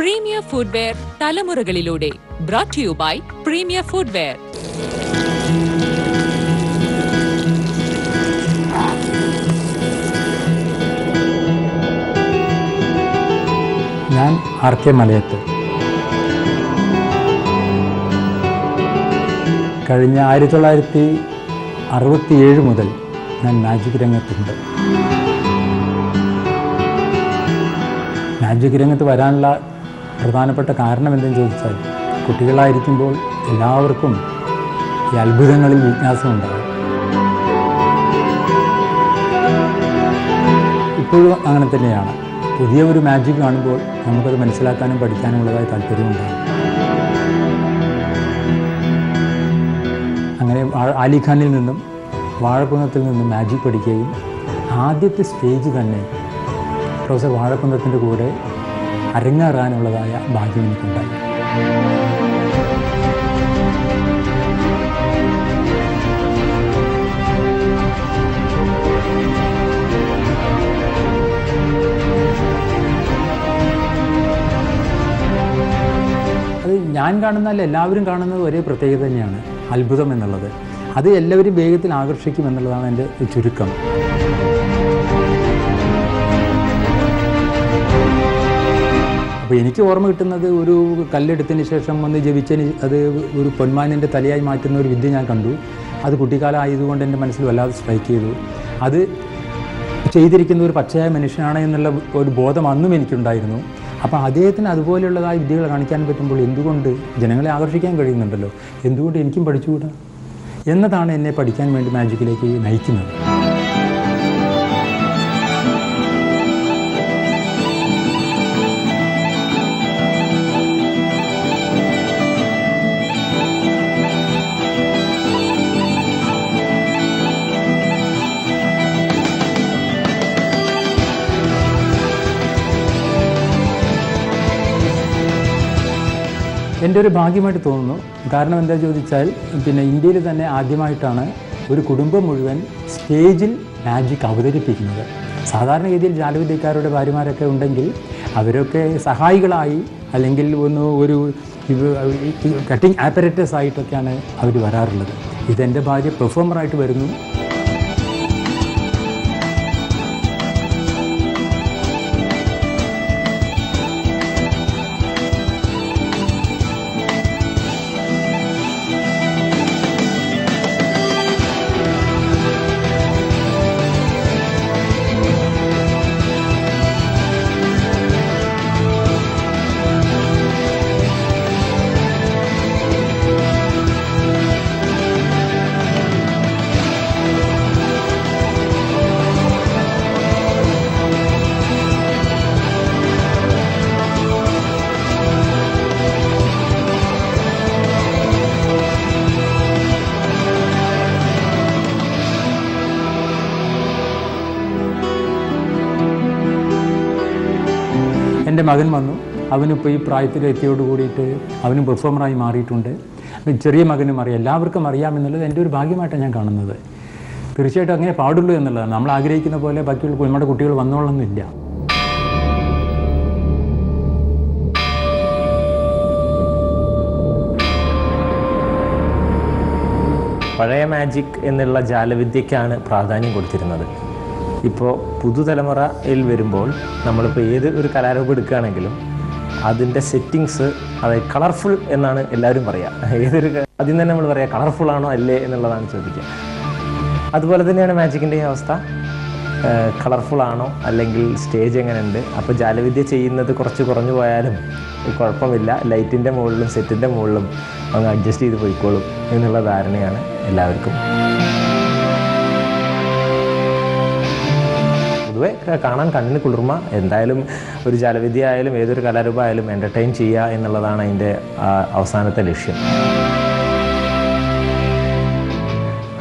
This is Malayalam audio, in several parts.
പ്രീമിയർ ഫുഡ്വെയർ തലമുറകളിലൂടെ ബ്രോട്ട് യു പ്രീമിയർ ഫുഡ്വെയർ ഞാൻ ആർ കെ മലയത്ത്. കഴിഞ്ഞ ആയിരത്തി തൊള്ളായിരത്തി അറുപത്തിയേഴ് മുതൽ ഞാൻ മാജിക് രംഗത്തുണ്ട്. മാജിക് രംഗത്ത് വരാനുള്ള പ്രധാനപ്പെട്ട കാരണം എന്തെന്ന് ചോദിച്ചാൽ കുട്ടികളായിരിക്കുമ്പോൾ എല്ലാവർക്കും ഈ അത്ഭുതങ്ങളിൽ വിജ്ഞാസമുണ്ടാകും ഇപ്പോഴും അങ്ങനെ തന്നെയാണ്. പുതിയ ഒരു മാജിക് കാണുമ്പോൾ നമുക്കത് മനസ്സിലാക്കാനും പഠിക്കാനും ഉള്ളതായ താല്പര്യമുണ്ടാകും അങ്ങനെ അലിഖാനിൽ നിന്നും വാഴക്കുന്നത്തിൽ നിന്നും മാജിക് പഠിക്കുകയും ആദ്യത്തെ സ്റ്റേജ് തന്നെ പ്രൊഫസർ വാഴക്കുന്നത്തിന്റെ കൂടെ അരങ്ങേറാനുള്ളതായ ഭാഗ്യം എനിക്കുണ്ടായി. അത് ഞാൻ കാണുന്നതല്ല എല്ലാവരും കാണുന്നത് ഒരേ പ്രത്യേകത തന്നെയാണ് അത്ഭുതം എന്നുള്ളത്. അത് എല്ലാവരും വേഗത്തിൽ ആകർഷിക്കും എന്നുള്ളതാണ് എന്റെ ചുരുക്കം. അപ്പോൾ എനിക്ക് ഓർമ്മ കിട്ടുന്നത് ഒരു കല്ലെടുത്തതിന് ശേഷം വന്ന് ജപിച്ചതിന് അത് ഒരു പൊന്മാനിന്റെ തലയായി മാറ്റുന്ന ഒരു വിദ്യ ഞാൻ കണ്ടു. അത് കുട്ടിക്കാലം ആയതുകൊണ്ട് എന്റെ മനസ്സിൽ വല്ലാതെ സ്ട്രൈക്ക് ചെയ്തു. അത് ചെയ്തിരിക്കുന്ന ഒരു പച്ചയായ മനുഷ്യനാണ് എന്നുള്ള ഒരു ബോധം അന്നും എനിക്കുണ്ടായിരുന്നു. അപ്പോൾ അദ്ദേഹത്തിന് അതുപോലെയുള്ളതായ വിദ്യകൾ കാണിക്കാൻ പറ്റുമ്പോൾ എന്തുകൊണ്ട് ജനങ്ങളെ ആകർഷിക്കാൻ കഴിയുന്നുണ്ടല്ലോ? എന്തുകൊണ്ട് എനിക്കും പഠിച്ചുകൂടാ? എന്നതാണ് എന്നെ പഠിക്കാൻ വേണ്ടി മാജിക്കിലേക്ക് നയിക്കുന്നത്. എന്റെ ഒരു ഭാഗ്യമായിട്ട് തോന്നുന്നു. കാരണം എന്താ ചോദിച്ചാൽ പിന്നെ ഇന്ത്യയിൽ തന്നെ ആദ്യമായിട്ടാണ് ഒരു കുടുംബം മുഴുവൻ സ്റ്റേജിൽ മാജിക് അവതരിപ്പിക്കുന്നത്. സാധാരണഗതിയിൽ ജാലവിദ്യക്കാരുടെ ഭാര്യമാരൊക്കെ ഉണ്ടെങ്കിൽ അവരൊക്കെ സഹായികളായി അല്ലെങ്കിൽ ഒന്ന് ഒരു കട്ടിങ് ആപ്പറേറ്റസ് ആയിട്ടൊക്കെയാണ് അവർ വരാറുള്ളത്. ഇതെന്റെ ഭാര്യ പെർഫോമറായിട്ട് വരുന്നു. മകൻ വന്നു. അവനിപ്പോൾ ഈ പ്രായത്തിലെത്തിയോട് കൂടിയിട്ട് അവനും പെർഫോമറായി മാറിയിട്ടുണ്ട്. ചെറിയ മകനും അറിയാം. എല്ലാവർക്കും അറിയാമെന്നുള്ളത് എന്റെ ഒരു ഭാഗ്യമായിട്ടാണ് ഞാൻ കാണുന്നത്. തീർച്ചയായിട്ടും അങ്ങനെ പാടുള്ളൂ എന്നുള്ളതാണ്. നമ്മൾ ആഗ്രഹിക്കുന്ന പോലെ ബാക്കിയുള്ള നമ്മുടെ കുട്ടികൾ വന്നോളണമെന്നില്ല പഴയ മാജിക് എന്നുള്ള ജാലവിദ്യക്കാണ് പ്രാധാന്യം കൊടുത്തിരുന്നത്. ഇപ്പോൾ പുതുതലമുറയിൽ വരുമ്പോൾ നമ്മളിപ്പോൾ ഏത് ഒരു കലാരൂപം എടുക്കുകയാണെങ്കിലും അതിന്റെ സെറ്റിങ്സ് അതായത് കളർഫുൾ എന്നാണ് എല്ലാവരും പറയുക ഏതൊരു ആദ്യം തന്നെ നമ്മൾ പറയുക കളർഫുൾ ആണോ അല്ലേ എന്നുള്ളതാണ് ചോദിക്കുക. അതുപോലെ തന്നെയാണ് മാജിക്കിന്റെ അവസ്ഥ. കളർഫുൾ ആണോ അല്ലെങ്കിൽ സ്റ്റേജ് എങ്ങനെയുണ്ട്? അപ്പോൾ ജാലവിദ്യ ചെയ്യുന്നത് കുറച്ച് കുറഞ്ഞു പോയാലും കുഴപ്പമില്ല. ലൈറ്റിന്റെ മുകളിലും സെറ്റിന്റെ മുകളിലും അങ്ങ് അഡ്ജസ്റ്റ് ചെയ്ത് പോയിക്കോളും എന്നുള്ള ധാരണയാണ് എല്ലാവർക്കും. പൊതുവെ കാണാൻ കണ്ണിന് കുളിർമ. എന്തായാലും ഒരു ജലവിദ്യ ആയാലും ഏതൊരു കലാരൂപമായാലും എന്റർടൈൻ ചെയ്യുക എന്നുള്ളതാണ് അതിന്റെ അവസാനത്തെ ലക്ഷ്യം.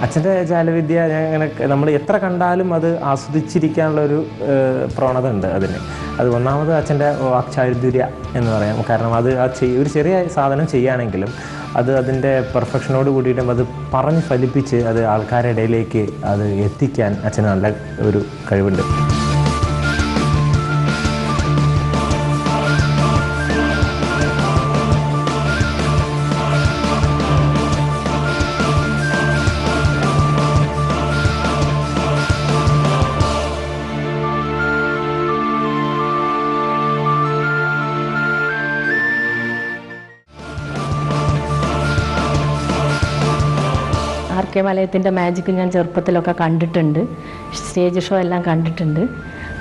അച്ഛന്റെ ജാലവിദ്യ ഞാൻ ഇങ്ങനെ നമ്മൾ എത്ര കണ്ടാലും അത് ആസ്വദിച്ചിരിക്കാനുള്ള ഒരു ഏഹ്, പ്രവണത ഉണ്ട് അതിന്. അത് ഒന്നാമത് അച്ഛന്റെ വാക്ചാരിദ്യ എന്ന് പറയാം. കാരണം അത് ആ ചെയ് ഒരു ചെറിയ സാധനം ചെയ്യുകയാണെങ്കിലും അത് അതിന്റെ പെർഫെക്ഷനോട് കൂടിയിട്ടും അത് പറഞ്ഞ് ഫലിപ്പിച്ച് അത് ആൾക്കാരുടെ ഇടയിലേക്ക് അത് എത്തിക്കാൻ അച്ഛന് നല്ല ഒരു കഴിവുണ്ട്. കെ മലയത്തിന്റെ മാജിക് ഞാൻ ചെറുപ്പത്തിലൊക്കെ കണ്ടിട്ടുണ്ട്. സ്റ്റേജ് ഷോ എല്ലാം കണ്ടിട്ടുണ്ട്.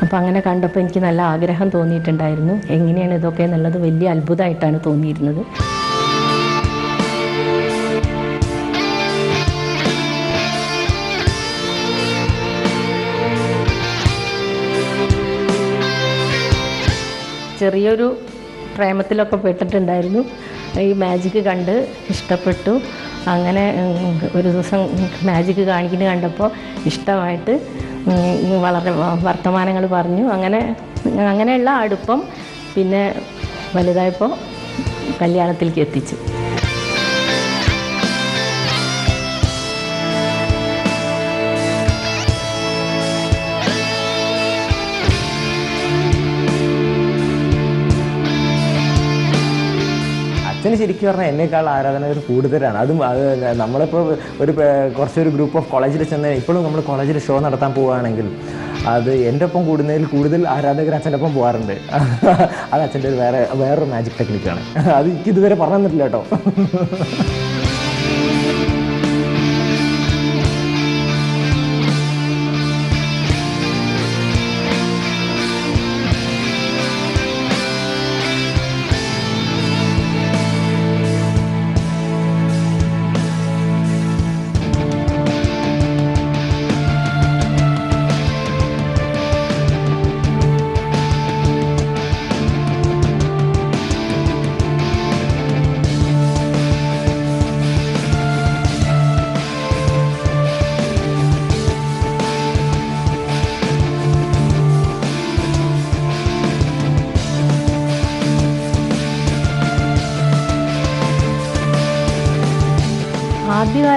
അപ്പോൾ അങ്ങനെ കണ്ടപ്പോൾ എനിക്ക് നല്ല ആഗ്രഹം തോന്നിയിട്ടുണ്ടായിരുന്നു. എങ്ങനെയാണ് ഇതൊക്കെ എന്നുള്ളത് വലിയ അത്ഭുതമായിട്ടാണ് തോന്നിയിരുന്നത്. ചെറിയൊരു പ്രേമത്തിലൊക്കെ പെട്ടിട്ടുണ്ടായിരുന്നു. ഈ മാജിക് കണ്ട് ഇഷ്ടപ്പെട്ടു. അങ്ങനെ ഒരു ദിവസം മാജിക് കാണിക്കുന്നത് കണ്ടപ്പോൾ ഇഷ്ടമായിട്ട് വളരെ വർത്തമാനങ്ങൾ പറഞ്ഞു. അങ്ങനെ അങ്ങനെയുള്ള അടുപ്പം പിന്നെ വലുതായപ്പോൾ കല്യാണത്തിലേക്ക് എത്തിച്ചു. ശരിക്കും പറഞ്ഞാൽ എന്നേക്കാൾ ആരാധനകർ കൂടുതലാണ്. അതും അത് നമ്മളിപ്പോൾ ഒരു കുറച്ചൊരു ഗ്രൂപ്പ് ഓഫ് കോളേജിൽ ചെന്ന് ഇപ്പോഴും നമ്മൾ കോളേജിൽ ഷോ നടത്താൻ പോവുകയാണെങ്കിൽ അത് എന്റെ ഒപ്പം കൂടുന്നതിൽ കൂടുതൽ ആരാധകർ അച്ഛന്റെ ഒപ്പം പോകാറുണ്ട് അത് അച്ഛന്റെ ഒരു വേറെ വേറൊരു മാജിക് ടെക്നിക്കാണ് അത് എനിക്ക് ഇതുവരെ പറഞ്ഞു തന്നിട്ടില്ല കേട്ടോ.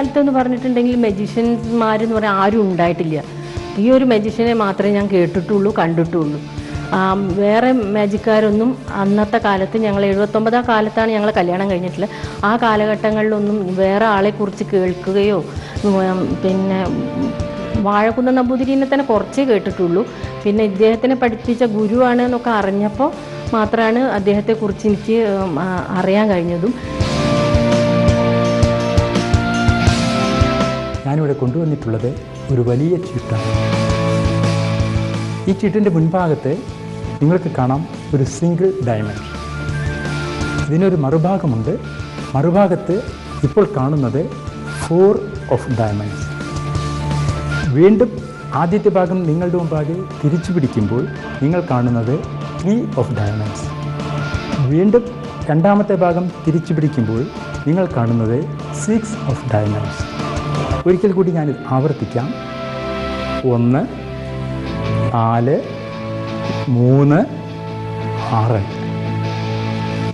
ആദ്യകാലത്ത് എന്ന് പറഞ്ഞിട്ടുണ്ടെങ്കിൽ എന്ന് പറയാൻ ആരും ഉണ്ടായിട്ടില്ല. ഈ ഒരു മെജീഷ്യനെ മാത്രമേ ഞാൻ കേട്ടിട്ടുള്ളൂ കണ്ടിട്ടുള്ളൂ. വേറെ മാജിക്കാരൊന്നും അന്നത്തെ കാലത്ത് ഞങ്ങൾ എഴുപത്തൊമ്പതാം കാലത്താണ് ഞങ്ങൾ കല്യാണം കഴിഞ്ഞിട്ടുള്ളത്. ആ കാലഘട്ടങ്ങളിലൊന്നും വേറെ ആളെക്കുറിച്ച് കേൾക്കുകയോ പിന്നെ വാഴക്കുന്ന നമ്പൂതിരിനെ തന്നെ കുറച്ചേ കേട്ടിട്ടുള്ളൂ. പിന്നെ ഇദ്ദേഹത്തിനെ പഠിപ്പിച്ച ഗുരുവാണ് എന്നൊക്കെ അറിഞ്ഞപ്പോൾ മാത്രമാണ് അദ്ദേഹത്തെക്കുറിച്ച് എനിക്ക് അറിയാൻ കഴിഞ്ഞതും. ഞാനിവിടെ കൊണ്ടുവന്നിട്ടുള്ളത് ഒരു വലിയ ചീട്ടാണ്. ഈ ചീട്ടിന്റെ മുൻഭാഗത്ത് നിങ്ങൾക്ക് കാണാം ഒരു സിംഗിൾ ഡയമണ്ട് ഇതിനൊരു മറുഭാഗമുണ്ട്. മറുഭാഗത്ത് ഇപ്പോൾ കാണുന്നത് ഫോർ ഓഫ് ഡയമണ്ട്സ് വീണ്ടും ആദ്യത്തെ ഭാഗം നിങ്ങളുടെ മുമ്പാകെ തിരിച്ചു പിടിക്കുമ്പോൾ നിങ്ങൾ കാണുന്നത് ത്രീ ഓഫ് ഡയമണ്ട്സ് വീണ്ടും രണ്ടാമത്തെ ഭാഗം തിരിച്ചു പിടിക്കുമ്പോൾ നിങ്ങൾ കാണുന്നത് സിക്സ് ഓഫ് ഡയമണ്ട്സ് ഒരിക്കൽ കൂടി ഞാൻ ആവർത്തിക്കാം. ഒന്ന് നാല് മൂന്ന് ആറ്.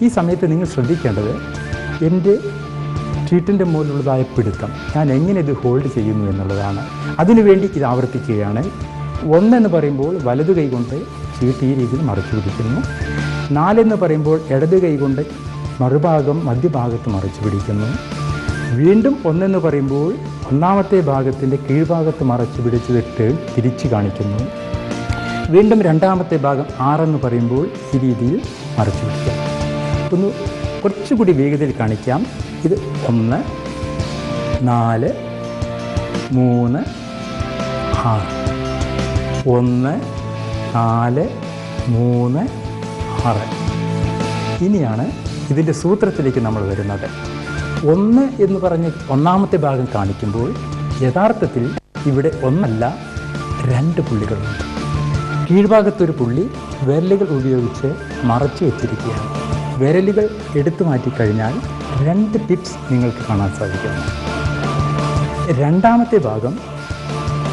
ഈ സമയത്ത് നിങ്ങൾ ശ്രദ്ധിക്കേണ്ടത് എന്റെ ട്രീറ്റിന്റെ മുകളിലുള്ളതായ പിടുത്തം. ഞാൻ എങ്ങനെ ഇത് ഹോൾഡ് ചെയ്യുന്നു എന്നുള്ളതാണ്. അതിനുവേണ്ടി ഇത് ആവർത്തിക്കുകയാണ്. ഒന്നെന്ന് പറയുമ്പോൾ വലതു കൈകൊണ്ട് ചീട്ട് ഈ രീതിയിൽ മറച്ചു പിടിക്കുന്നു. നാലെന്ന് പറയുമ്പോൾ ഇടത് കൈകൊണ്ട് മറുഭാഗം മധ്യഭാഗത്ത് മറച്ചു പിടിക്കുന്നു. വീണ്ടും ഒന്നെന്ന് പറയുമ്പോൾ ഒന്നാമത്തെ ഭാഗത്തിന്റെ കീഴ്ഭാഗത്ത് മറച്ചു പിടിച്ചിട്ട് തിരിച്ചു കാണിക്കുന്നു. വീണ്ടും രണ്ടാമത്തെ ഭാഗം ആറെന്ന് പറയുമ്പോൾ ഈ രീതിയിൽ മറച്ചു പിടിക്കാം. ഒന്ന് കുറച്ചുകൂടി വേഗതയിൽ കാണിക്കാം. ഇത് ഒന്ന് നാല് മൂന്ന് ആറ്. ഒന്ന് നാല് മൂന്ന് ആറ്. ഇനിയാണ് ഇതിന്റെ സൂത്രത്തിലേക്ക് നമ്മൾ വരുന്നത്. ഒന്ന് എന്ന് പറഞ്ഞ് ഒന്നാമത്തെ ഭാഗം കാണിക്കുമ്പോൾ യഥാർത്ഥത്തിൽ ഇവിടെ ഒന്നല്ല രണ്ട് പുള്ളികളുണ്ട്. കീഴ്ഭാഗത്തൊരു പുള്ളി വിരലുകൾ ഉപയോഗിച്ച് മറച്ചു വെച്ചിരിക്കുകയാണ്. വിരലുകൾ എടുത്തു മാറ്റിക്കഴിഞ്ഞാൽ രണ്ട് ടിപ്സ് നിങ്ങൾക്ക് കാണാൻ സാധിക്കുന്നു. രണ്ടാമത്തെ ഭാഗം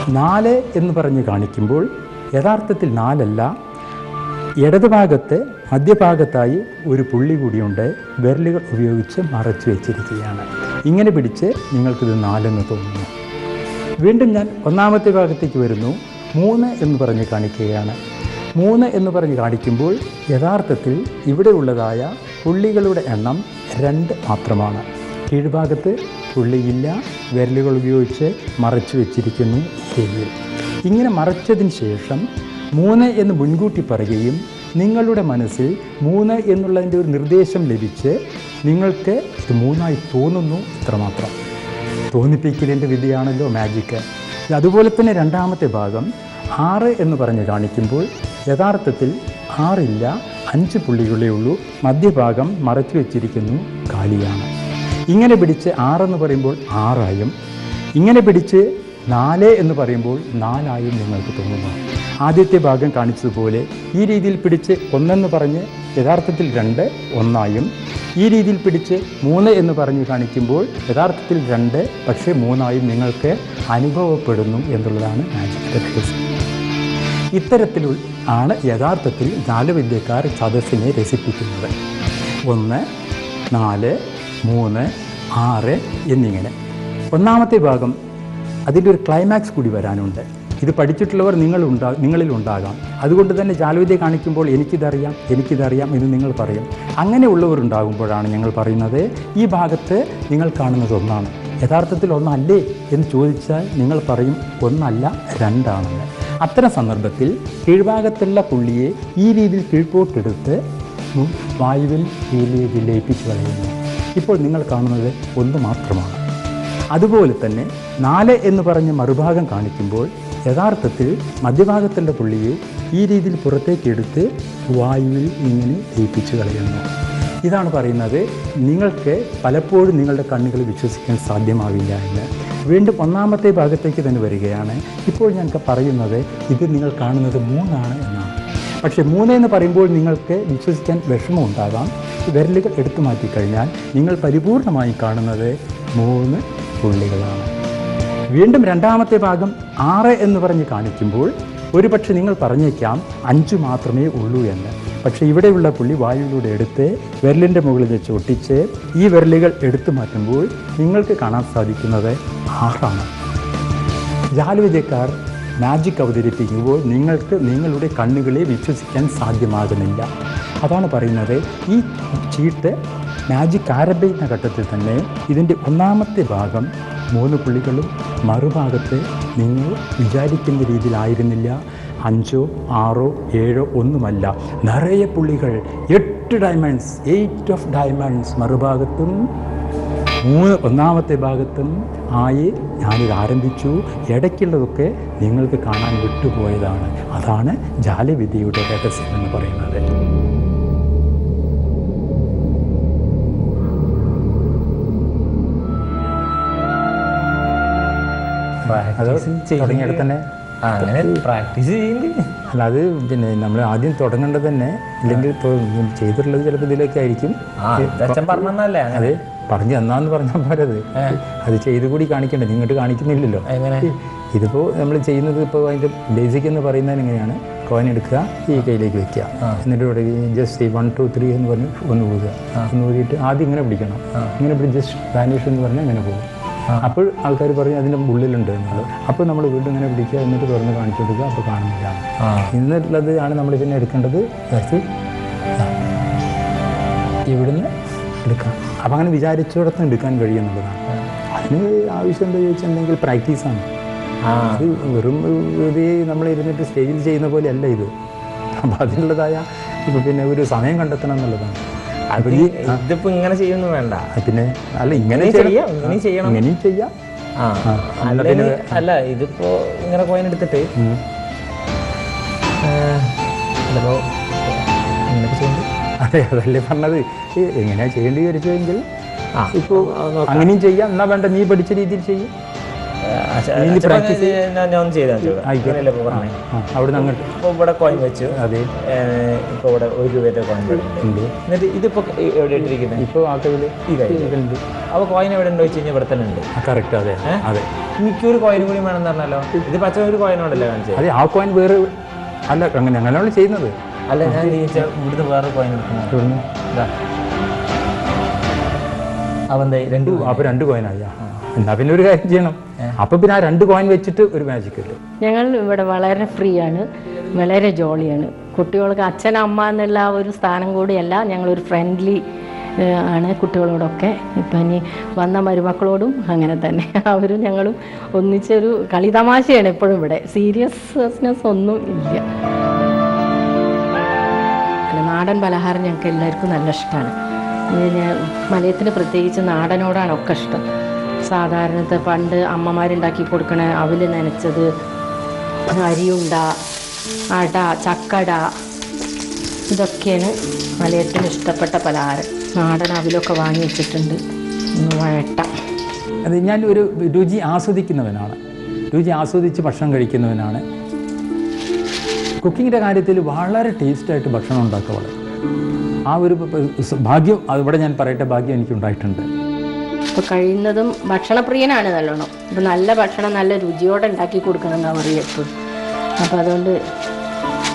നാല് എന്ന് പറഞ്ഞ് കാണിക്കുമ്പോൾ യഥാർത്ഥത്തിൽ നാലല്ല ഇടതുഭാഗത്ത് മധ്യഭാഗത്തായി ഒരു പുള്ളി കൂടിയുണ്ട്. വിരലുകൾ ഉപയോഗിച്ച് മറച്ചു വെച്ചിരിക്കുകയാണ്. ഇങ്ങനെ പിടിച്ച് നിങ്ങൾക്കിത് നാലെന്ന് തോന്നുന്നു. വീണ്ടും ഞാൻ ഒന്നാമത്തെ ഭാഗത്തേക്ക് വരുന്നു. മൂന്ന് എന്ന് പറഞ്ഞ് കാണിക്കുകയാണ്. മൂന്ന് എന്ന് പറഞ്ഞ് കാണിക്കുമ്പോൾ യഥാർത്ഥത്തിൽ ഇവിടെ ഉള്ളതായ പുള്ളികളുടെ എണ്ണം രണ്ട് മാത്രമാണ്. കീഴ്ഭാഗത്ത് പുള്ളിയില്ല വിരലുകൾ ഉപയോഗിച്ച് മറച്ചു വെച്ചിരിക്കുന്നു. ഇങ്ങനെ മറച്ചതിന് ശേഷം മൂന്ന് എന്ന് മുൻകൂട്ടി പറയുകയും നിങ്ങളുടെ മനസ്സിൽ മൂന്ന് എന്നുള്ളതിന്റെ ഒരു നിർദ്ദേശം ലഭിച്ച് നിങ്ങൾക്ക് ഇത് മൂന്നായി തോന്നുന്നു ഇത്രമാത്രം. തോന്നിപ്പിക്കലിന്റെ വിധിയാണല്ലോ മാജിക്ക് അതുപോലെ തന്നെ രണ്ടാമത്തെ ഭാഗം ആറ് എന്ന് പറഞ്ഞ് കാണിക്കുമ്പോൾ യഥാർത്ഥത്തിൽ ആറില്ല അഞ്ച് പുള്ളികളേ ഉള്ളൂ. മധ്യഭാഗം മറച്ചു വെച്ചിരിക്കുന്നു കാലിയാണ്. ഇങ്ങനെ പിടിച്ച് ആറെന്ന് പറയുമ്പോൾ ആറായും ഇങ്ങനെ പിടിച്ച് നാല് എന്ന് പറയുമ്പോൾ നാലായും നിങ്ങൾക്ക് തോന്നുന്നു. ആദ്യത്തെ ഭാഗം കാണിച്ചതുപോലെ ഈ രീതിയിൽ പിടിച്ച് ഒന്നെന്ന് പറഞ്ഞ് യഥാർത്ഥത്തിൽ രണ്ട് ഒന്നായും. ഈ രീതിയിൽ പിടിച്ച് മൂന്ന് എന്ന് പറഞ്ഞ് കാണിക്കുമ്പോൾ യഥാർത്ഥത്തിൽ രണ്ട് പക്ഷേ മൂന്നായും നിങ്ങൾക്ക് അനുഭവപ്പെടുന്നു എന്നുള്ളതാണ് മാജിക് ഇത്തരത്തിൽ ആണ് യഥാർത്ഥത്തിൽ ജാലവിദ്യക്കാർ സദസ്സിനെ രസിപ്പിക്കുന്നത്. ഒന്ന് നാല് മൂന്ന് ആറ് എന്നിങ്ങനെ. ഒന്നാമത്തെ ഭാഗം അതിന്റെ ഒരു ക്ലൈമാക്സ് കൂടി വരാനുണ്ട്. ഇത് പഠിച്ചിട്ടുള്ളവർ നിങ്ങളുണ്ടാ നിങ്ങളിലുണ്ടാകാം അതുകൊണ്ട് തന്നെ ജാലവിദ്യ കാണിക്കുമ്പോൾ എനിക്കിതറിയാം എനിക്കിതറിയാം എന്ന് നിങ്ങൾ പറയും. അങ്ങനെയുള്ളവരുണ്ടാകുമ്പോഴാണ് ഞങ്ങൾ പറയുന്നത് ഈ ഭാഗത്ത് നിങ്ങൾ കാണുന്നത് ഒന്നാണ്. യഥാർത്ഥത്തിൽ ഒന്നല്ലേ എന്ന് ചോദിച്ചാൽ നിങ്ങൾ പറയും ഒന്നല്ല രണ്ടാണെന്ന്. അത്തരം സന്ദർഭത്തിൽ കീഴ്ഭാഗത്തുള്ള പുള്ളിയെ ഈ രീതിയിൽ കീഴ്പോട്ടെടുത്ത് വായുവിൽ കീഴിലേക്ക് ലയിപ്പിച്ച് കളയുന്നു. ഇപ്പോൾ നിങ്ങൾ കാണുന്നത് ഒന്ന് മാത്രമാണ്. അതുപോലെ തന്നെ നാല് എന്ന് പറഞ്ഞ് മറുഭാഗം കാണിക്കുമ്പോൾ യഥാർത്ഥത്തിൽ മധ്യഭാഗത്തുള്ള പുള്ളിയെ ഈ രീതിയിൽ പുറത്തേക്ക് എടുത്ത് വായുവിൽ ഇങ്ങനെ ലയിപ്പിച്ച് കളയുന്നു. ഇതാണ് പറയുന്നത് നിങ്ങൾക്ക് പലപ്പോഴും നിങ്ങളുടെ കണ്ണുകൾ വിശ്വസിക്കാൻ സാധ്യമാവില്ല എന്ന്. വീണ്ടും ഒന്നാമത്തെ ഭാഗത്തേക്ക് തന്നെ വരികയാണ്. ഇപ്പോൾ ഞാൻ പറയുന്നത് ഇത് നിങ്ങൾ കാണുന്നത് മൂന്നാണ് എന്നാണ്. പക്ഷേ മൂന്ന് എന്ന് പറയുമ്പോൾ നിങ്ങൾക്ക് വിശ്വസിക്കാൻ വിഷമം ഉണ്ടാകാം വിരലുകൾ എടുത്തു മാറ്റിക്കഴിഞ്ഞാൽ നിങ്ങൾ പരിപൂർണമായി കാണുന്നത് മൂന്ന് പുള്ളികളാണ്. വീണ്ടും രണ്ടാമത്തെ ഭാഗം ആറ് എന്ന് പറഞ്ഞ് കാണിക്കുമ്പോൾ ഒരു പക്ഷേ നിങ്ങൾ പറഞ്ഞേക്കാം അഞ്ച് മാത്രമേ ഉള്ളൂ എന്ന്. പക്ഷേ ഇവിടെയുള്ള പുള്ളി വായുവിലൂടെ എടുത്ത് വിരലിന്റെ മുകളിൽ വെച്ച് ഒട്ടിച്ച് ഈ വിരലുകൾ എടുത്തു മാറ്റുമ്പോൾ നിങ്ങൾക്ക് കാണാൻ സാധിക്കുന്നത് ആറാണ്. ജാലുവിജയക്കാർ മാജിക് അവതരിപ്പിക്കുമ്പോൾ നിങ്ങൾക്ക് നിങ്ങളുടെ കണ്ണുകളെ വിശ്വസിക്കാൻ സാധ്യമാകുന്നില്ല. അതാണ് പറയുന്നത് ഈ ചീട്ട് മാജിക് ആരംഭിക്കുന്ന ഘട്ടത്തിൽ തന്നെ ഇതിന്റെ ഒന്നാമത്തെ ഭാഗം മൂന്ന് പുള്ളികളും മറുഭാഗത്ത് നിങ്ങൾ വിചാരിക്കുന്ന രീതിയിലായിരുന്നില്ല. അഞ്ചോ ആറോ ഏഴോ ഒന്നുമല്ല. നിറയെ പുള്ളികൾ എട്ട് ഡയമണ്ട്സ് എയ്റ്റ് ഓഫ് ഡയമണ്ട്സ് മറുഭാഗത്തും മൂന്ന് ഒന്നാമത്തെ ഭാഗത്തും ആയി ഞാനിത് ആരംഭിച്ചു. ഇടയ്ക്കുള്ളതൊക്കെ നിങ്ങൾക്ക് കാണാൻ വിട്ടുപോയതാണ്. അതാണ് ജാലവിദ്യയുടെ രഹസ്യം എന്ന് പറയുന്നത്. അത് തന്നെ അങ്ങനെ പ്രാക്ടീസ് ചെയ്യുന്നുണ്ട് അല്ല അത് പിന്നെ നമ്മൾ ആദ്യം തുടങ്ങേണ്ടത് തന്നെ ഇല്ലെങ്കിൽ ഇപ്പോൾ ചെയ്തിട്ടുള്ളത് ചിലപ്പോൾ ഇതിലൊക്കെ ആയിരിക്കും. പറഞ്ഞല്ലേ അത് പറഞ്ഞു തന്നാന്ന് പറഞ്ഞാൽ പോരത്. അത് ചെയ്തു കൂടി കാണിക്കണ്ടേ നിങ്ങോട്ട് കാണിക്കുന്നില്ലല്ലോ. ഇതിപ്പോൾ നമ്മൾ ചെയ്യുന്നത് ഇപ്പോൾ അതിന്റെ ബേസിക് എന്ന് പറയുന്നത് എങ്ങനെയാണ്? കോയിൻ എടുക്കുക ഈ കയ്യിലേക്ക് വെക്കുക. എന്നിട്ട് ഇവിടെ ജസ്റ്റ് ഈ വൺ ടു ത്രീ എന്ന് പറഞ്ഞ് ഒന്ന് പോകുക ഒന്ന് ഊതിയിട്ട് ആദ്യം ഇങ്ങനെ പിടിക്കണം. ഇങ്ങനെ പിടിച്ച് ജസ്റ്റ് വാനിഷ് എന്ന് പറഞ്ഞാൽ ഇങ്ങനെ പോകും. അപ്പോൾ ആൾക്കാർ പറയും അതിന്റെ ഉള്ളിലുണ്ട് എന്നുള്ളത്. അപ്പോൾ നമ്മൾ വീണ്ടും ഇങ്ങനെ പിടിക്കുക എന്നിട്ട് തുറന്ന് കാണിച്ചു കൊടുക്കുക അപ്പോൾ കാണുന്നില്ല. ആ. എന്നിട്ടുള്ളത് ആണ് നമ്മൾ പിന്നെ എടുക്കേണ്ടത്. ജസ്റ്റ് ഇവിടുന്ന് എടുക്കാം. അപ്പം അങ്ങനെ വിചാരിച്ചിടത്ത് എടുക്കാൻ കഴിയുന്നുള്ളതാണ് അതിന് ആവശ്യം എന്താ ചോദിച്ചിട്ടുണ്ടെങ്കിൽ പ്രാക്ടീസാണ് അത് വെറും ഇതേ നമ്മൾ ഇരുന്നിട്ട് സ്റ്റേജിൽ ചെയ്യുന്ന പോലെ അല്ല ഇത്. അപ്പം അതിനുള്ളതായ ഇപ്പം പിന്നെ ഒരു സമയം കണ്ടെത്തണം എന്നുള്ളതാണ്. ഇതിപ്പോ ഇങ്ങനെ ചെയ്യൊന്നും വേണ്ട. പിന്നെ അല്ല ഇങ്ങനെ. ചെയ്യാം ഇങ്ങനെ ചെയ്യണം. ഇങ്ങനെയും ചെയ്യാം. അല്ല ഇതിപ്പോ ഇങ്ങനെ കോയിൻ എടുത്തിട്ട്. ചിലപ്പോ അതെ അതല്ലേ പറഞ്ഞത്. എങ്ങനെയാ ചെയ്യേണ്ടി വിചാരിച്ചതെങ്കിൽ ആ ഇപ്പോൾ അങ്ങനെയും ചെയ്യാം. എന്നാ വേണ്ട നീ പഠിച്ച രീതിയിൽ ചെയ്യും. പറഞ്ഞേ അങ്ങോട്ട്. ഇപ്പൊ ഇവിടെ കോയിൻ വെച്ചു. അതെ. ഏഹ് ഇപ്പൊ ഇവിടെ ഒരു രൂപയുടെ കോയിൻ ഉണ്ട്. എന്നിട്ട് ഇതിപ്പോ എവിടെ ഇട്ടിരിക്കുന്നത് ഇപ്പോൾ ആ കയ്യിൽ ഈ കയ്യിൽ ഇതുണ്ട് അപ്പൊ കോയിൻ എവിടെ ഉണ്ടോ വെച്ച് കഴിഞ്ഞാൽ ഇവിടെ തന്നെ ഉണ്ട്. കറക്റ്റ് അതെ. അതെ. എനിക്കൊരു കോയിൻ കൂടി വേണമെന്ന് പറഞ്ഞല്ലോ ഇത് പച്ച ഒരു കോയിനോടല്ലേ കാണിച്ചത് അതെ ആ കോയിൻ വേറെ അല്ല അങ്ങനെ അങ്ങനെയാണ് ചെയ്യുന്നത്. അല്ല ഞാൻ ഇവിടുന്ന് വേറെ കോയിൻ എടുക്കുന്നു. അവൻ രണ്ട് അപ്പോൾ രണ്ട് കോയിനായി എന്നാ പിന്നെ ഒരു കാര്യം ചെയ്യണം. അപ്പൊ പിന്നെ ആ രണ്ട് കോയിൻ വെച്ചിട്ട് ഒരു മാജിക് കിട്ടും ഞങ്ങൾ ഇവിടെ വളരെ ഫ്രീ ആണ്. വളരെ ജോളിയാണ് കുട്ടികൾക്ക് അച്ഛൻ അമ്മ എന്നുള്ള ഒരു സ്ഥാനം കൂടിയല്ല ഞങ്ങളൊരു ഫ്രണ്ട്ലി ആണ് കുട്ടികളോടൊക്കെ. ഇപ്പം ഇനി വന്ന മരുമക്കളോടും അങ്ങനെ തന്നെ. അവരും ഞങ്ങളും ഒന്നിച്ചൊരു കളിതമാശയാണ് എപ്പോഴും ഇവിടെ. സീരിയസ്നെസ് ഒന്നും ഇല്ല. നാടൻ പലഹാരം ഞങ്ങൾക്ക് എല്ലാവർക്കും നല്ല ഇഷ്ടമാണ് മലയത്തിന് പ്രത്യേകിച്ച് നാടനോടാണ് ഒക്കെ ഇഷ്ടം. സാധാരണത്തെ പണ്ട് അമ്മമാരുണ്ടാക്കി കൊടുക്കണ അവൽ നനച്ചത് അരിയുണ്ട അട ചക്കട ഇതൊക്കെയാണ് മലയത്തിന് ഇഷ്ടപ്പെട്ട പലഹാരം. നാടൻ അവിലൊക്കെ വാങ്ങി വെച്ചിട്ടുണ്ട്. വഴട്ടാം. അത് ഞാൻ ഒരു രുചി ആസ്വദിക്കുന്നവനാണ്. രുചി ആസ്വദിച്ച് ഭക്ഷണം കഴിക്കുന്നവനാണ്. കുക്കിങ്ങിന്റെ കാര്യത്തിൽ വളരെ ടേസ്റ്റായിട്ട് ഭക്ഷണം ഉണ്ടാക്കുക. ആ ഒരു ഭാഗ്യം അവിടെ ഞാൻ പറയട്ടെ ഭാഗ്യം എനിക്കുണ്ടായിട്ടുണ്ട്. അപ്പോൾ കഴിയുന്നതും ഭക്ഷണപ്രിയനാണ് നല്ലോണം. അപ്പോൾ നല്ല ഭക്ഷണം നല്ല രുചിയോടെ ഉണ്ടാക്കി കൊടുക്കണം എന്നാണ് പറയുക എപ്പോഴും അപ്പോൾ അതുകൊണ്ട്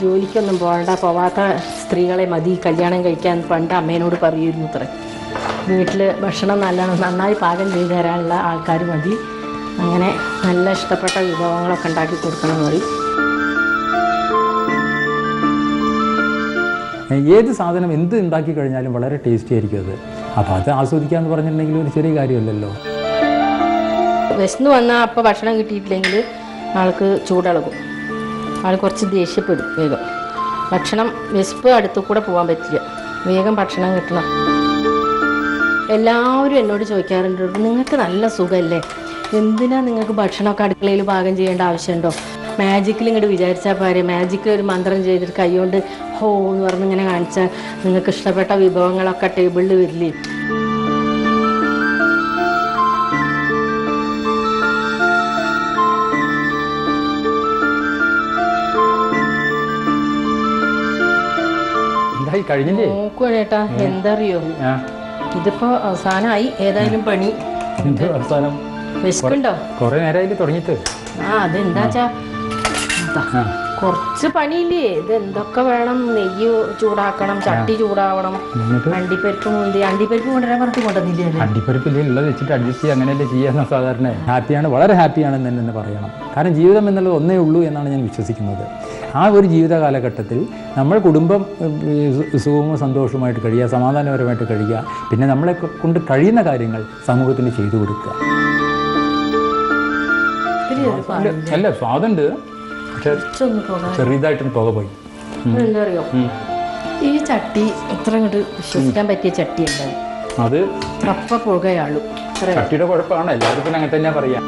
ജോലിക്കൊന്നും പോകണ്ട പോവാത്ത സ്ത്രീകളെ മതി കല്യാണം കഴിക്കാൻ പണ്ട് അമ്മേനോട് പറയുമായിരുന്നു അത്ര വീട്ടിൽ ഭക്ഷണം നല്ലോണം നന്നായി പാകം ചെയ്തു തരാനുള്ള ആൾക്കാർ മതി. അങ്ങനെ നല്ല ഇഷ്ടപ്പെട്ട വിഭവങ്ങളൊക്കെ ഉണ്ടാക്കി കൊടുക്കണം എന്ന് പറയും. ഏത് സാധനം എന്ത് ഉണ്ടാക്കി കഴിഞ്ഞാലും വളരെ ടേസ്റ്റി ആയിരിക്കും അത്. അപ്പോൾ അത് ആസ്വദിക്കുക എന്ന് പറഞ്ഞിട്ടുണ്ടെങ്കിൽ ഒരു ചെറിയ കാര്യമല്ലല്ലോ. വിശന്ന് വന്നാൽ അപ്പോൾ ഭക്ഷണം കിട്ടിയിട്ടില്ലെങ്കിൽ ആൾക്ക് ചൂടളകും. ആൾ കുറച്ച് ദേഷ്യപ്പെടും വേഗം. ഭക്ഷണം വിശപ്പ് അടുത്തു കൂടെ പോകാൻ പറ്റില്ല. വേഗം ഭക്ഷണം കിട്ടണം. എല്ലാവരും എന്നോട് ചോദിക്കാറുണ്ട് നിങ്ങൾക്ക് നല്ല സുഖമല്ലേ എന്തിനാ നിങ്ങൾക്ക് ഭക്ഷണമൊക്കെ അടുക്കളയിൽ പാകം ചെയ്യേണ്ട ആവശ്യമുണ്ടോ? മാജിക്കിൽ ഇങ്ങോട്ട് വിചാരിച്ചാൽ പോരെ. മാജിക്കിൽ ഒരു മന്ത്രം ചെയ്തിട്ട് കൈകൊണ്ട് ഹോ എന്ന് പറഞ്ഞ് ഇങ്ങനെ കാണിച്ചാൽ നിങ്ങൾക്ക് ഇഷ്ടപ്പെട്ട വിഭവങ്ങളൊക്കെ ടേബിളിൽ വരില്ലേ. കഴിഞ്ഞില്ലേ? നോക്കുവാ ചേട്ടാ എന്തറിയോ? ഇതിപ്പോ അവസാനമായി ഏതായാലും പണി. അവസാനം? വിശക്കുണ്ടോ? കുറേ നേരമായില്ലേ തുടങ്ങിയിട്ട്. ആ അതെന്താച്ചാ? ആ. കുറച്ച് പണിയില്ലേ? ഇത് എന്തൊക്കെ വേണം? നെയ്യ് ചൂടാക്കണം ചട്ടി ചൂടാവണം. അണ്ടിപ്പരിപ്പ് മുന്തി അണ്ടിപ്പരിപ്പ് കൊണ്ടുവരാൻ പറഞ്ഞിട്ട് കൊണ്ടുവന്നില്ലേ അണ്ടിപ്പരിപ്പ് അണ്ടിപ്പരിപ്പില്ലേ ഉള്ളത് വെച്ചിട്ട് അഡ്ജസ്റ്റ് ചെയ്യുക അങ്ങനെയല്ലേ ചെയ്യാൻ സാധാരണ. ഹാപ്പിയാണ് വളരെ ഹാപ്പിയാണെന്ന് തന്നെ തന്നെ പറയണം. കാരണം ജീവിതം എന്നുള്ളത് ഒന്നേ ഉള്ളൂ എന്നാണ് ഞാൻ വിശ്വസിക്കുന്നത്. ആ ഒരു ജീവിത കാലഘട്ടത്തിൽ നമ്മൾ കുടുംബം സുഖവും സന്തോഷവുമായിട്ട് കഴിയുക സമാധാനപരമായിട്ട് കഴിയുക പിന്നെ നമ്മളെ കൊണ്ട് കഴിയുന്ന കാര്യങ്ങൾ സമൂഹത്തിന് ചെയ്തു കൊടുക്കുക. അല്ല, അല്ല ചെറിയതായിട്ടൊന്ന് പുക പോയി. അറിയോ? ഈ ചട്ടി എത്ര അങ്ങോട്ട് വിശ്വസിക്കാൻ പറ്റിയ ചട്ടി അത് കപ്പ പുകയാളു. ചട്ടിയുടെ കുഴപ്പമാണ്. എല്ലാവർക്കും അങ്ങനെ തന്നെ പറയാം.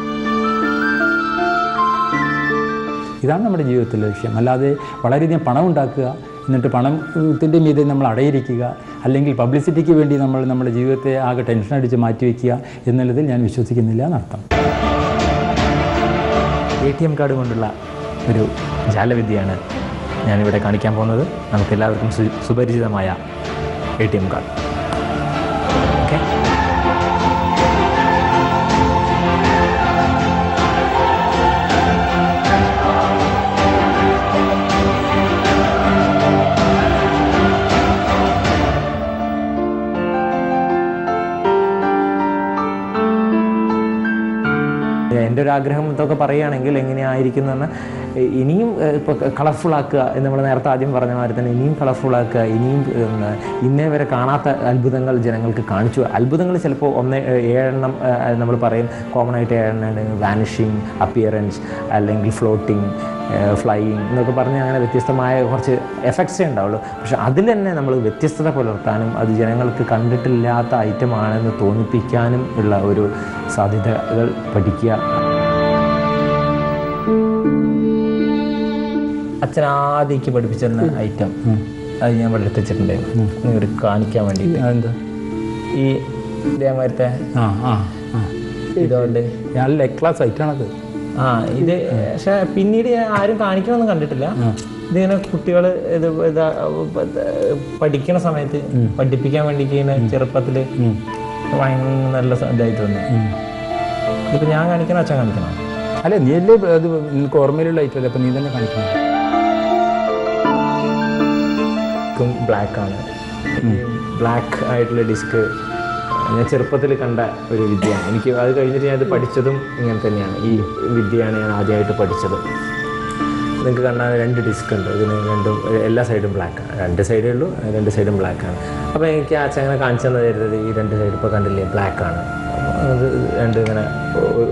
ഇതാണ് നമ്മുടെ ജീവിതത്തിലെ വിഷയം അല്ലാതെ വളരെയധികം പണം ഉണ്ടാക്കുക എന്നിട്ട് പണത്തിന്റെ മീതെ നമ്മൾ അടയിരിക്കുക അല്ലെങ്കിൽ പബ്ലിസിറ്റിക്ക് വേണ്ടി നമ്മൾ നമ്മുടെ ജീവിതത്തെ ആകെ ടെൻഷൻ അടിച്ച് മാറ്റിവെക്കുക എന്നുള്ളതിൽ ഞാൻ വിശ്വസിക്കുന്നില്ല എന്നർത്ഥം. എ ടി എം കാർഡ് കൊണ്ടുള്ള ഒരു ജാലവിദ്യയാണ് ഞാനിവിടെ കാണിക്കാൻ പോകുന്നത്. നമുക്കെല്ലാവർക്കും സുപരിചിതമായ A T M card okay എന്റെ ഒരു ആഗ്രഹം ഇതൊക്കെ പറയുകയാണെങ്കിൽ എങ്ങനെയായിരിക്കും എന്ന് പറഞ്ഞാൽ എ- ഇനിയും ഇപ്പോൾ ആക്കുക എന്ന് നമ്മൾ നേരത്തെ ആദ്യം പറഞ്ഞ മാതിരി തന്നെ ഇനിയും കളർഫുൾ ആക്കുക ഇനിയും ഇന്നേ വരെ കാണാത്ത അത്ഭുതങ്ങൾ ജനങ്ങൾക്ക് കാണിച്ചു. അത്ഭുതങ്ങൾ ചിലപ്പോൾ ഒന്ന് ഏഴെണ്ണം നമ്മൾ പറയും. കോമൺ ആയിട്ട് ഏഴെണ്ണം വാനിഷിങ് അപ്പിയറൻസ് അല്ലെങ്കിൽ ഫ്ലോട്ടിങ് ഫ്ലൈയിങ് എന്നൊക്കെ പറഞ്ഞ് അങ്ങനെ വ്യത്യസ്തമായ കുറച്ച് എഫക്ട്സേ ഉണ്ടാവുള്ളൂ. പക്ഷെ അതിൽ തന്നെ നമ്മൾ വ്യത്യസ്തത പുലർത്താനും അത് ജനങ്ങൾക്ക് കണ്ടിട്ടില്ലാത്ത ഐറ്റമാണെന്ന് തോന്നിപ്പിക്കാനും ഉള്ള ഒരു സാധ്യതകൾ പഠിക്കുക അച്ഛൻ ആദ്യക്ക് പഠിപ്പിച്ചിരുന്ന ഐറ്റം അത് ഞാൻ ഇവിടെ എത്തിച്ചിട്ടുണ്ടായിരുന്നു കാണിക്കാൻ വേണ്ടി ഈ ഇതേമാരത്തെ ഇതുകൊണ്ട്. എ ക്ലാസ് ഐറ്റാണത് ആ ഇത് പക്ഷെ പിന്നീട് ഞാൻ ആരും കാണിക്കണമെന്ന് കണ്ടിട്ടില്ല. ഇതിങ്ങനെ കുട്ടികൾ ഇത് ഇതാ പഠിക്കണ സമയത്ത് പഠിപ്പിക്കാൻ വേണ്ടി ഇങ്ങനെ ചെറുപ്പത്തിൽ ഭയങ്കര നല്ല ഇതായി തോന്നി ഇതിപ്പോ ഞാൻ കാണിക്കണോ അച്ഛൻ കാണിക്കണോ? അല്ല നീ അല്ലേ അത് നിനക്ക് ഓർമ്മയിലുള്ള ഐറ്റമല്ലേ അപ്പം നീ തന്നെ കാണിക്കണം. ബ്ലാക്ക് ആണ് ബ്ലാക്ക് ആയിട്ടുള്ള ഡിസ്ക് ഞാൻ ചെറുപ്പത്തിൽ കണ്ട ഒരു വിദ്യയാണ്. എനിക്ക് അത് കഴിഞ്ഞിട്ട് ഞാൻ അത് പഠിച്ചതും ഇങ്ങനെ തന്നെയാണ്. ഈ വിദ്യയാണ് ഞാൻ ആദ്യമായിട്ട് പഠിച്ചത്. നിങ്ങൾക്ക് കാണാൻ രണ്ട് ഡിസ്ക് ഉണ്ട് ഇതിന് രണ്ടും എല്ലാ സൈഡും ബ്ലാക്ക് ആണ് രണ്ട് സൈഡേ ഉള്ളൂ രണ്ട് സൈഡും ബ്ലാക്ക് ആണ് അപ്പോൾ എനിക്ക് ആ അങ്ങനെ കാണിച്ചു തന്നെ തരുന്നത് ഈ രണ്ട് സൈഡ് ഇപ്പോൾ കണ്ടില്ലേ ബ്ലാക്ക് ആണ് അത് രണ്ടും ഇങ്ങനെ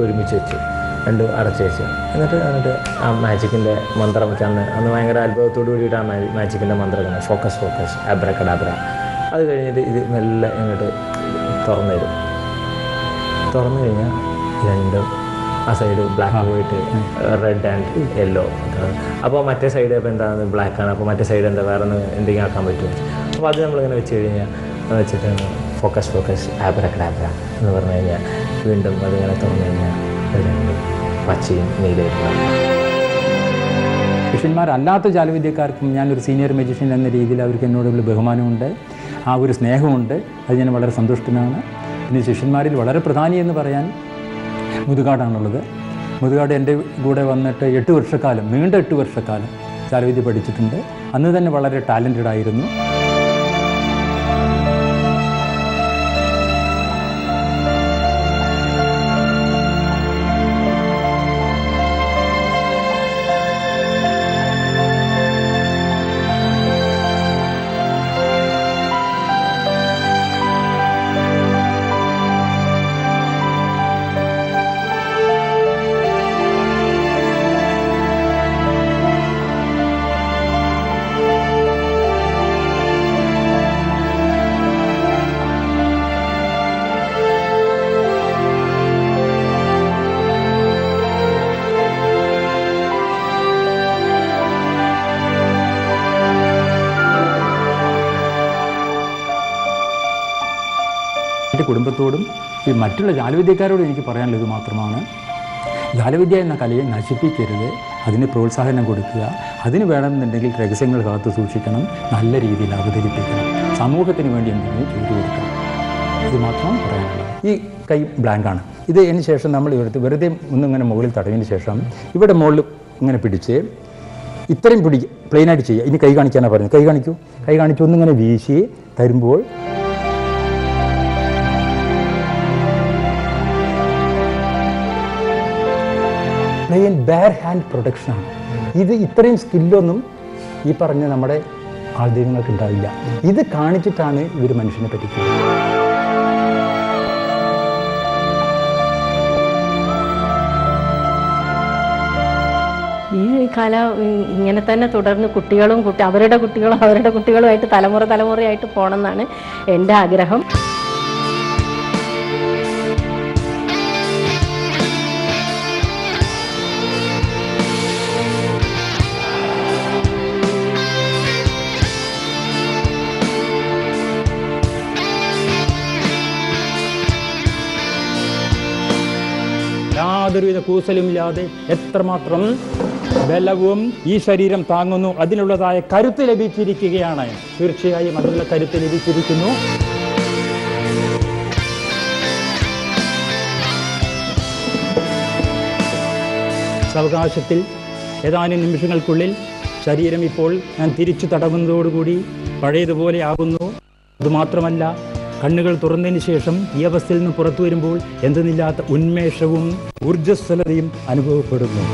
ഒരുമിച്ച് വെച്ചു. രണ്ടും അടച്ചു വെച്ചു. എന്നിട്ട് എന്നിട്ട് ആ മാജിക്കിന്റെ മന്ത്രം അന്ന് അന്ന് ഭയങ്കര അത്ഭുതത്തോടു കൂടിയിട്ട് ആ മാജിക്കിന്റെ മന്ത്രം ഫോക്കസ് ഫോക്കസ് അബ്രക്കടാബ്ര അത് കഴിഞ്ഞിട്ട് ഇത് മെല്ലെ ഇങ്ങോട്ട് തുറന്നു തരും. തുറന്നു കഴിഞ്ഞാൽ രണ്ടും ആ സൈഡ് ബ്ലാക്ക് പോയിട്ട് റെഡ് ആൻഡ് യെല്ലോ അപ്പോൾ മറ്റേ സൈഡ് അപ്പോൾ എന്താണ് ബ്ലാക്ക് ആണ്. അപ്പോൾ മറ്റേ സൈഡ് എന്താ വേറെ ഒന്ന് എന്തെങ്കിലും ആക്കാൻ പറ്റും അപ്പോൾ അത് നമ്മളിങ്ങനെ വെച്ച് കഴിഞ്ഞാൽ വെച്ചിട്ട് ഫോക്കസ് ഫോക്കസ് ആബ്രക്കടാബ്ര എന്ന് പറഞ്ഞു കഴിഞ്ഞാൽ വീണ്ടും അതിങ്ങനെ തുറന്നു കഴിഞ്ഞാൽ രണ്ടും പച്ചയും നീലയും മെജീഷ്യന്മാരല്ലാത്ത ജാലവിദ്യക്കാർക്കും ഞാനൊരു സീനിയർ മെജീഷ്യൻ എന്ന രീതിയിൽ അവർക്ക് എന്നോടുള്ള ബഹുമാനമുണ്ട്. ആ ഒരു സ്നേഹമുണ്ട്. അത് ഞാൻ വളരെ സന്തുഷ്ടനാണ്. പിന്നെ ശിഷ്യന്മാരിൽ വളരെ പ്രധാനി എന്ന് പറയാൻ മുതുകാടാണുള്ളത്. മുതുകാട് എന്റെ കൂടെ വന്നിട്ട് എട്ട് വർഷക്കാലം നീണ്ട എട്ട് വർഷക്കാലം ജാലവിദ്യ പഠിച്ചിട്ടുണ്ട്. അന്ന് തന്നെ വളരെ ടാലന്റഡ് ആയിരുന്നു കുടുംബത്തോടും ഈ മറ്റുള്ള ജാലവിദ്യക്കാരോടും എനിക്ക് പറയാനുള്ളത് മാത്രമാണ്. ജാലവിദ്യ എന്ന കലയെ നശിപ്പിക്കരുത് അതിന് പ്രോത്സാഹനം കൊടുക്കുക അതിന് വേണമെന്നുണ്ടെങ്കിൽ രഹസ്യങ്ങൾ കാത്തു സൂക്ഷിക്കണം നല്ല രീതിയിൽ അവതരിപ്പിക്കണം സമൂഹത്തിന് വേണ്ടി എന്തെങ്കിലും ചെയ്തു കൊടുക്കണം. ഇത് മാത്രം പറയാനുള്ളത്. ഈ കൈ ബ്ലാങ്കാണ് ഇത് അതിന് ശേഷം നമ്മൾ ഇവിടുത്തെ വെറുതെ ഒന്നിങ്ങനെ മുകളിൽ തടവിന് ശേഷം ഇവിടെ മുകളിൽ ഇങ്ങനെ പിടിച്ച് ഇത്രയും പിടി പ്ലെയിനായിട്ട് ചെയ്യുക. ഇനി കൈ കാണിക്കാനാണ് പറയുന്നത് കൈ കാണിക്കൂ. കൈ കാണിച്ചു ഒന്നിങ്ങനെ വീശി തരുമ്പോൾ പ്ലെയിൻ ബാർ ഹാൻഡ് പ്രൊഡക്ഷനാണ് ഇത് ഇത്രയും സ്കില്ലൊന്നും ഈ പറഞ്ഞ നമ്മുടെ ആൾദൈവങ്ങൾക്ക് ഉണ്ടാവില്ല. ഇത് കാണിച്ചിട്ടാണ് ഇവർ മനുഷ്യനെ പറ്റിക്കുന്നത്. ഈ കല ഇങ്ങനെ തന്നെ തുടർന്ന് കുട്ടികളും കുട്ടി അവരുടെ കുട്ടികളും അവരുടെ കുട്ടികളുമായിട്ട് തലമുറ തലമുറയായിട്ട് പോകണമെന്നാണ് എന്റെ ആഗ്രഹം. യാതൊരുവിധ കൂസലുമില്ലാതെ എത്രമാത്രം ബലവും ഈ ശരീരം താങ്ങുന്നു അതിനുള്ളതായ കരുത്ത് ലഭിച്ചിരിക്കുകയാണ്. തീർച്ചയായും അതിനുള്ള കരുത്ത് ലഭിച്ചിരിക്കുന്നു. സാവകാശത്തിൽ ഏതാനും നിമിഷങ്ങൾക്കുള്ളിൽ ശരീരം ഇപ്പോൾ ഞാൻ തിരിച്ചു തടവുന്നതോടുകൂടി പഴയതുപോലെ ആകുന്നു. അതുമാത്രമല്ല കണ്ണുകൾ തുറന്നതിന് ശേഷം ഈ അവസ്ഥയിൽ നിന്ന് പുറത്തു വരുമ്പോൾ എന്തെന്നില്ലാത്ത ഉന്മേഷവും ഊർജസ്വലതയും അനുഭവപ്പെടുന്നു.